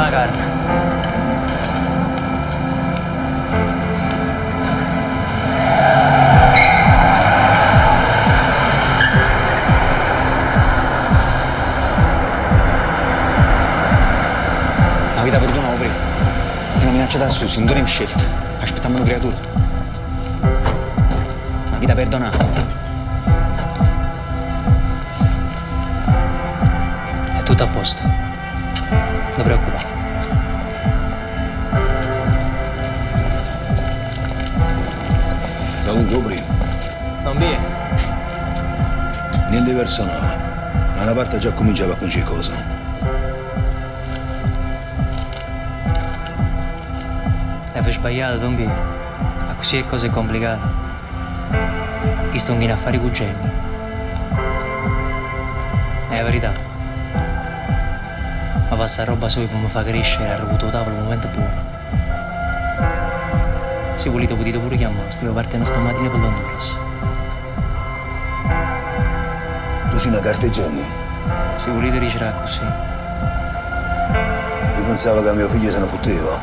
pagarme. La vita perduta non è Una minaccia da su, sin d'ora in scelta. Aspettiamo una creatura. La vita perdonata. È tutto a posto. Non preoccupare. Prima. Non vi è. Niente personale. Ma una parte già cominciava con qualcosa. Hai sbagliato, non vi è. Ma così è cose complicate. Io sto in affari con Jenny. È la verità. Ma passa roba sua che mi fa crescere, ha avuto tavolo un momento buono. Se volete potete pure chiamare, stiamo partendo stamattina per l'Honduras. Tu sei una carteggiani. Se volete ricerare così. Io pensavo che mio figlio se ne fotteva.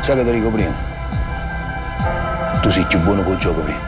Sai che ti dico prima? Tu sei più buono col gioco mio.